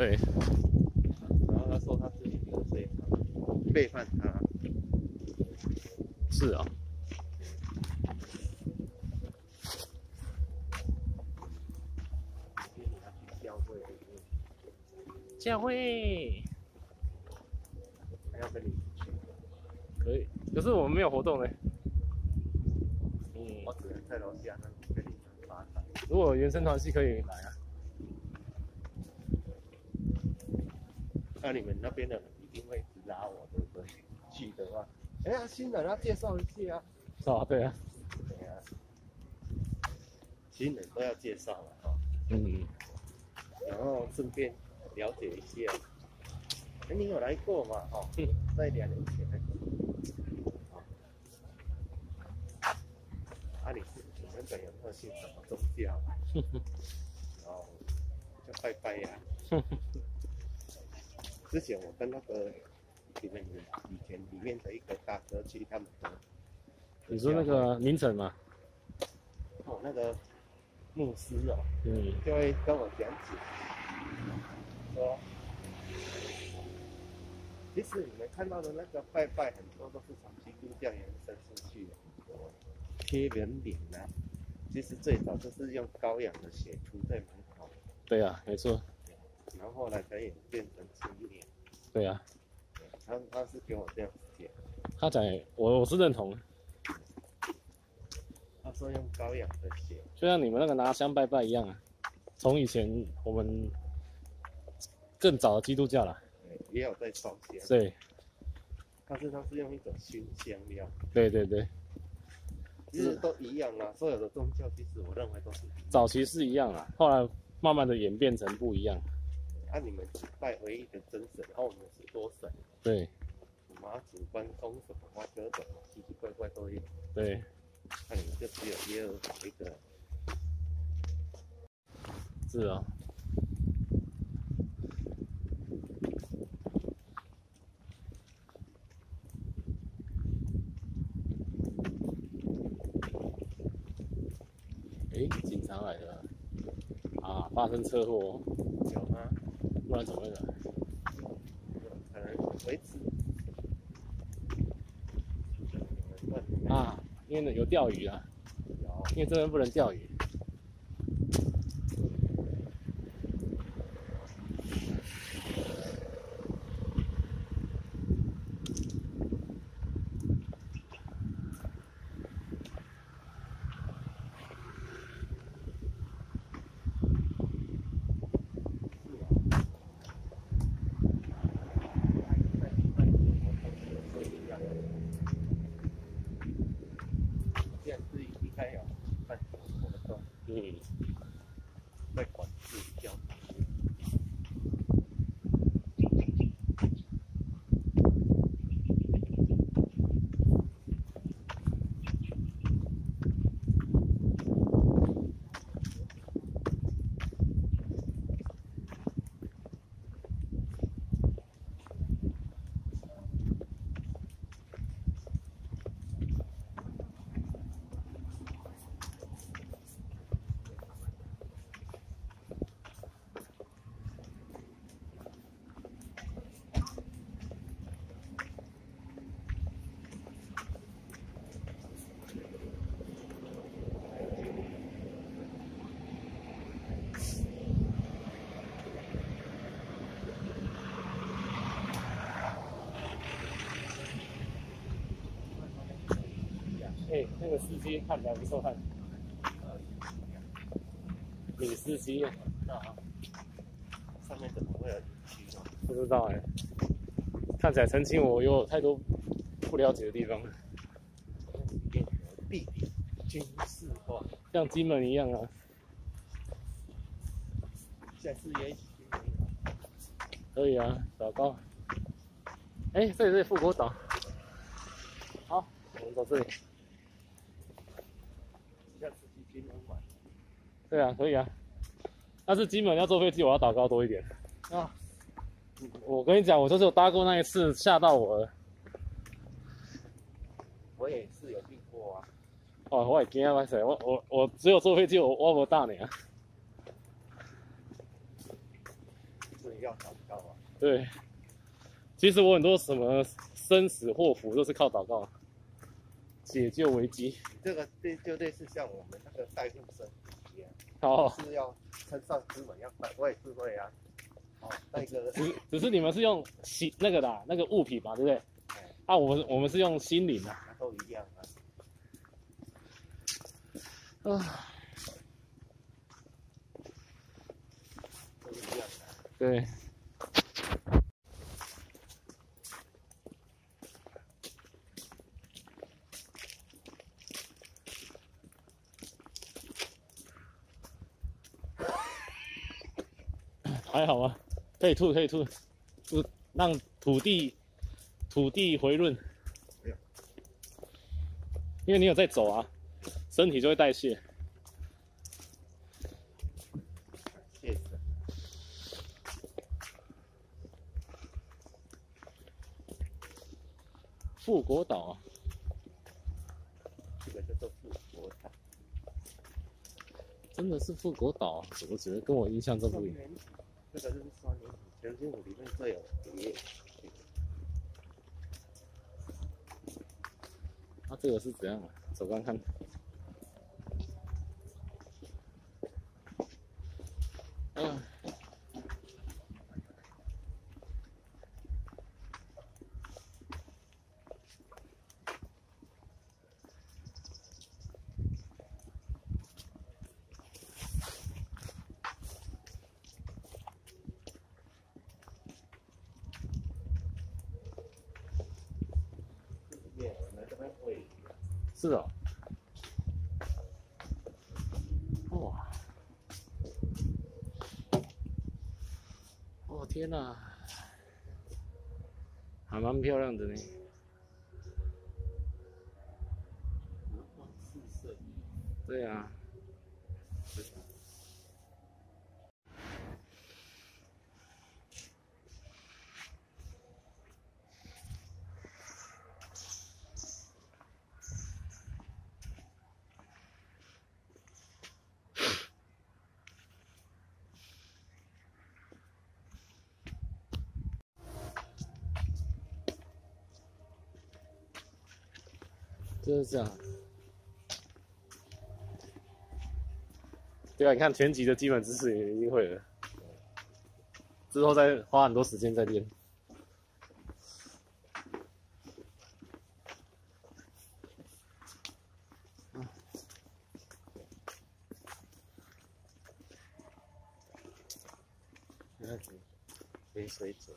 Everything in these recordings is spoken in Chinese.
对，然后他说他自己得罪他，背叛他。是啊。今天你要去教会，对不对？教会还要跟你一起去，可以，可是我们没有活动呢。嗯，我只能在楼下那里跟你们发展。如果原生团系可以来啊。那你们那边的人一定会拉我，对不对？去的话，哎呀，新人要介绍一下啊。哦，对啊。对啊，新人都要介绍了哈，嗯，然后顺便了解一下。哎，你有来过嘛？哈、嗯在两年前。哦啊，你是你们本有没有信什么宗教啊？哦，就拜拜呀、之前我跟那个你们以前里面的一个大哥去他们的，你说那个名城嘛？哦，那个牧师哦，嗯，就会跟我讲解，说，其实你们看到的那个拜拜，很多都是从基督教延伸出去的，贴人脸啊，其实最早就是用羔羊的血涂在门口，对啊，没错，然后后来才演变成青脸。对啊。他他是给我这样子讲，他讲我我是认同，他说用高雅的血，就像你们那个拿香拜拜一样啊。从以前我们更早的基督教啦，呃也有在烧香，对但是他是用一种熏香料，对对对，其实都一样啊，所有的宗教其实我认为都是一样。早期是一样啊，后来慢慢的演变成不一样。啊，你们只拜唯一的真神，然后我们是多神，对什么主、关公什么花哥什么，奇奇怪怪都有。对，那你们就只有耶和华一个。是啊。诶，警察来了啊！发生车祸？不然怎么会来？可能维持。啊，因为有钓鱼啊，因为这边不能钓鱼。个司机看起来不错看，女司机啊，上面怎么会有？不知道哎、看起来澄清我有太多不了解的地方，里面有地点军事化，像金门一样啊。现在是也可以啊，找到。哎、这里是富国岛。好，我们走这里。下次去金门玩对啊，可以啊。但是基本要坐飞机，我要祷告多一点。啊，我跟你讲，我就是有搭过那一次，吓到我了。我也是有病过啊。哦，我也惊啊！塞，我我我只有坐飞机，我我无搭呢。对要祷告啊。对，其实我很多什么生死祸福都是靠祷告解救危机。这个对就类似像我们那个带路生哦，是要身上之本要带，我也是会啊。哦，带个只只是你们是用心那个的啊那个物品嘛，对不对？哎，啊，我们我们是用心灵啊。那都一样啊。啊，都一样的。对。还好啊，可以吐，可以吐，就让土地土地回润没有，因为你有在走啊，身体就会代谢。谢谢。富国岛啊，这个叫做复国岛。真的是富国岛啊，我觉得跟我印象中不一样。这个就是双年全军舞里面最有碟。它、这个是怎样啊？走看看。嗯。是哦。哇！哦天哪，还蛮漂亮的呢。对啊，就是这样。对啊，你看全集的基本知识也一定会了，之后再花很多时间再练。没水准。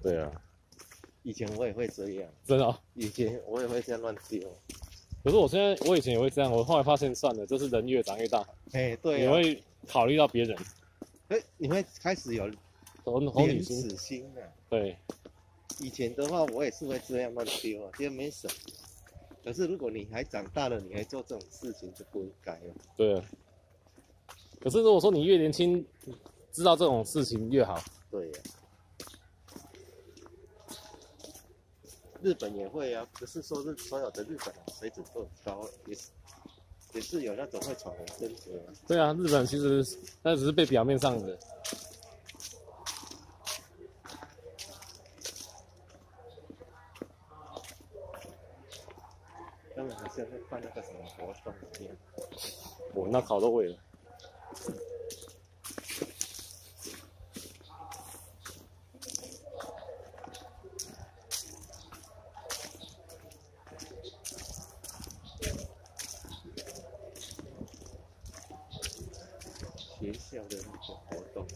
对啊，以前我也会这样，真的、哦。以前我也会这样乱丢。可是我现在，我以前也会这样，我后来发现算了，就是人越长越大，哎，对啊。你会考虑到别人，哎，你会开始有同同理怜心。耻心啊。对，以前的话，我也是会这样乱丢啊，现在没什么。可是如果你还长大了，你还做这种事情，就不应该了。对啊。可是如果说你越年轻，知道这种事情越好。对呀、日本也会啊，不是说是所有的日本人水准都很高，也是也是有那种会闯红灯的啊。对啊，日本其实那只是被表面上的。他们好像会办那个什么活动一样。我那烤肉味了。学校的那个活动，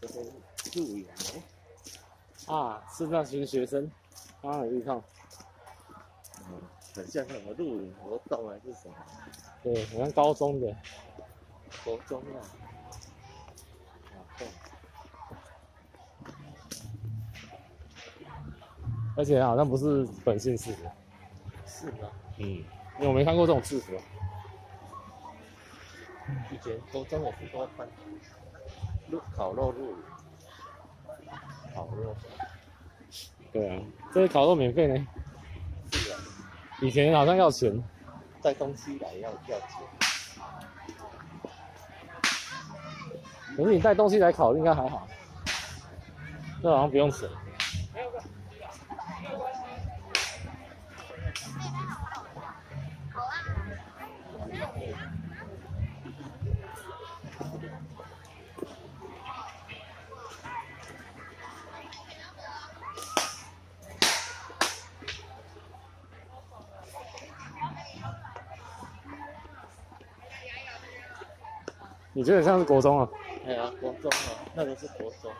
这边露营哦。啊，是那群学生，刚刚有遇到。嗯，很像什么露营活动还是什么对，好像高中的。活动啊？啊，对。而且好像不是本姓氏的。是吗？嗯，因为我没看过这种制服。以前高中我是多烤肉路，烤肉对啊，这个烤肉免费呢，是啊，以前好像要钱。带东西来要要钱。可是你带东西来烤应该还好，这好像不用钱。你觉得像是国中啊？哎呀，国中啊，那个是国中，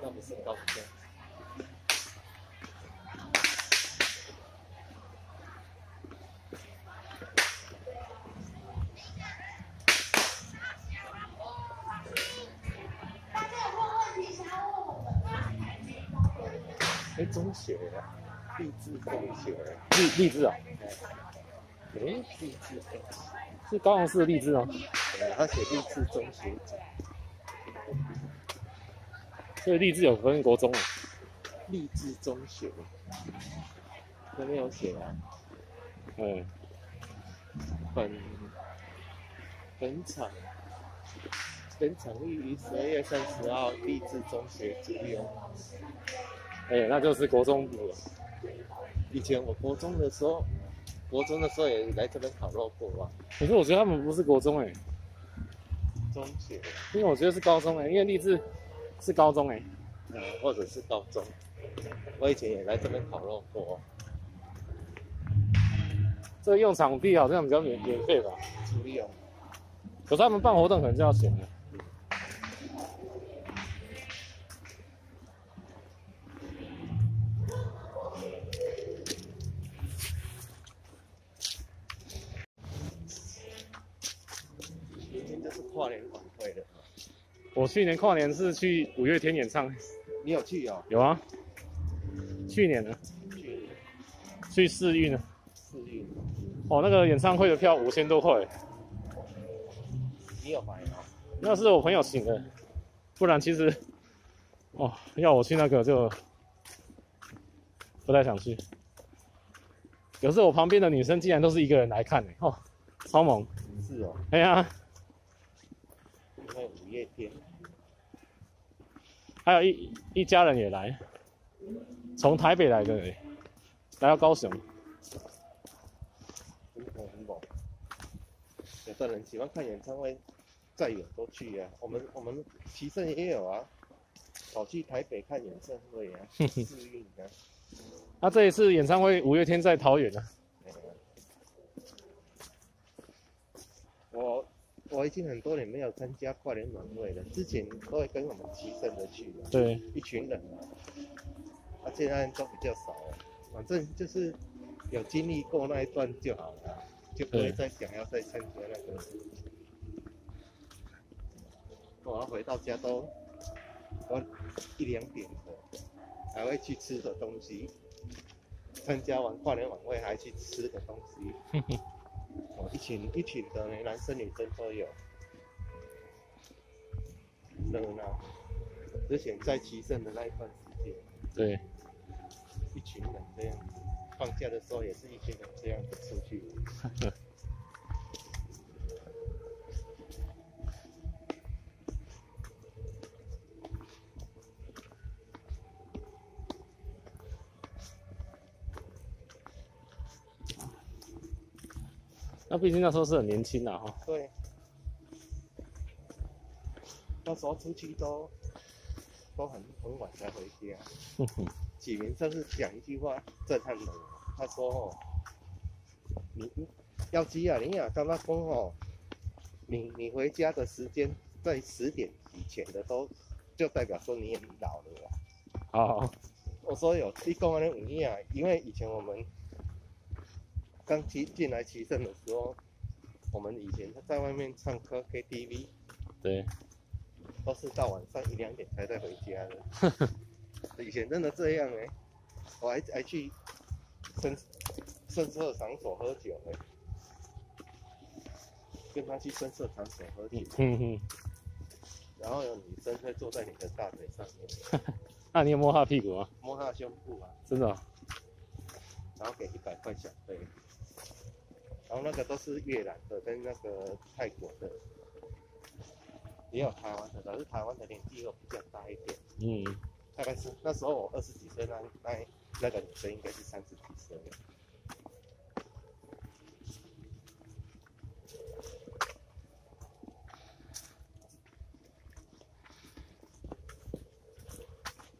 那不是高中。哎，中学啊，励志中学，励励志啊？哎，励志中学，是高雄市的励志哦。对他写励志中学组，所以励志有分国中啊。励志中学，那边有写啊。嗯，本本场本场立于十二月三十号励志中学主用。哎、那就是国中部了。以前我国中的时候，国中的时候也来这边烤肉过啊。可是我觉得他们不是国中哎、中学，因为我觉得是高中哎、因为励志是高中哎、嗯，或者是高中。我以前也来这边烤肉过，这个用场地好像比较免免费吧？主用。可是他们办活动可能就要钱了。就是跨年晚会的，我去年跨年是去五月天演唱，你有去哦？有啊。去年呢，去年去试运呢，试运，哦，那个演唱会的票五千多块，你有买吗？那是我朋友请的，不然其实，哦，要我去那个就不太想去。可是我旁边的女生竟然都是一个人来看呢，哦，超猛！是哦，哎呀，因为五月天，还有一一家人也来，从台北来的，来到高雄。真的很猛。有的人喜欢看演唱会，再远都去啊。我们我们旗盛也有啊，跑去台北看演唱会啊，试运啊。那、这一次演唱会五月天在桃园呢、哎呀我我已经很多年没有参加跨年晚会了，之前都会跟我们旗盛的去的，对，一群人啊，啊现在都比较少了，反正就是有经历过那一段就好了，就不会再想要再参加那个。我要回到家都我一两点了，还会去吃的东西。参加完跨年晚会还去吃的东西，哦，一群一群的呢，男生女生都有，热闹。之前在齐镇的那一段时间，对，一群人这样子，放假的时候也是一群人这样子出去。那毕竟那时候是很年轻啊，哈，对，那时候出去都都很很晚才回家。启明上次讲一句话震撼了我，他说哦，你你要急啊，你啊，刚刚说哦，你你回家的时间在十点以前的都，就代表说你也老了啦。好，我说有一公安的五啊，因为以前我们刚进进来骑乘的时候，我们以前在外面唱歌 KTV 对，都是到晚上一两点才再回家的。以前真的这样哎、我还还去深深色场所喝酒哎，跟他去深色场所喝酒，然后有女生会坐在你的大腿上面，那你有摸他屁股吗？摸他的胸部啊，真的哦、然后给一百块小费，然后那个都是越南的跟那个泰国的，也有台湾的，但是台湾的年纪又比较大一点，嗯，大概是那时候我二十几岁，那那那个女生应该是三十几岁。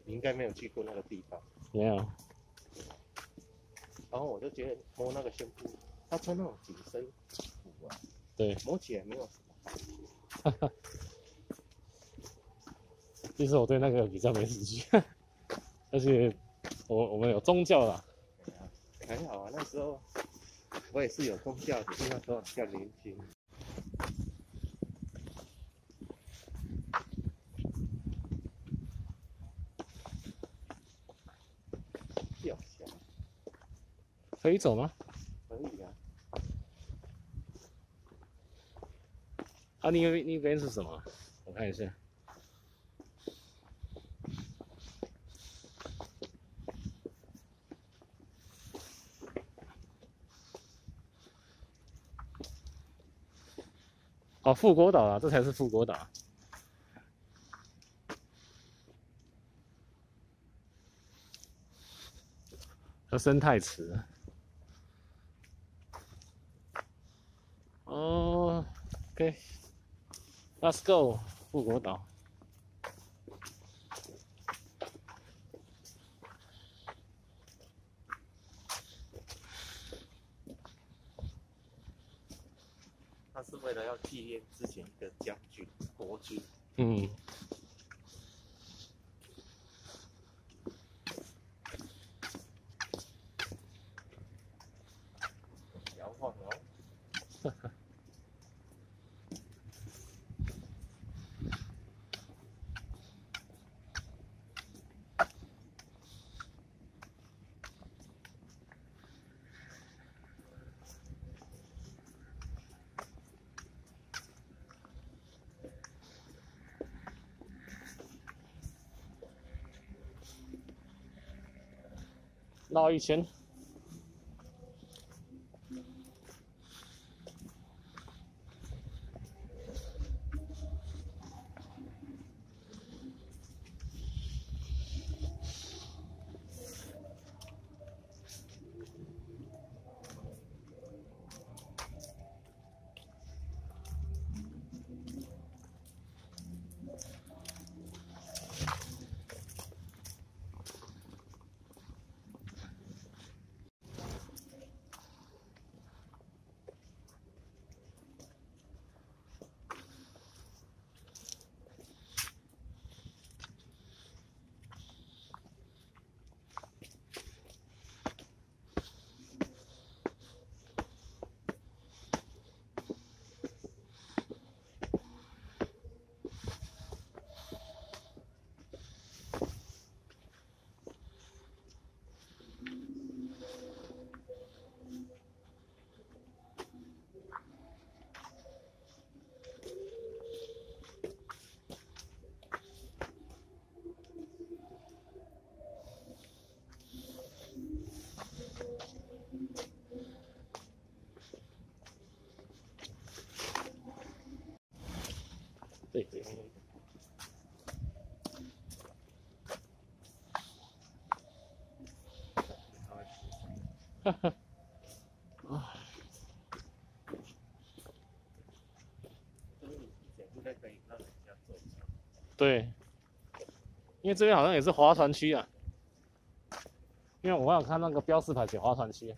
你应该没有去过那个地方，没有，然后我就觉得摸那个胸部，她穿那种紧身服啊，对，摸起来没有什么。其实我对那个比较没兴趣，而且我我们有宗教啦，还好啊，那时候我也是有宗教，只是那时候比较年轻。可以走吗？可以啊，啊，你那你那边是什么？我看一下。哦，富国岛啊，这才是富国岛。和生态池。哦，OK，OK，Let's go，富国岛。他是为了要纪念之前一个将军国军。嗯，绕一圈。对，因为这边好像也是划船区啊，因为我有看那个标示牌写划船区。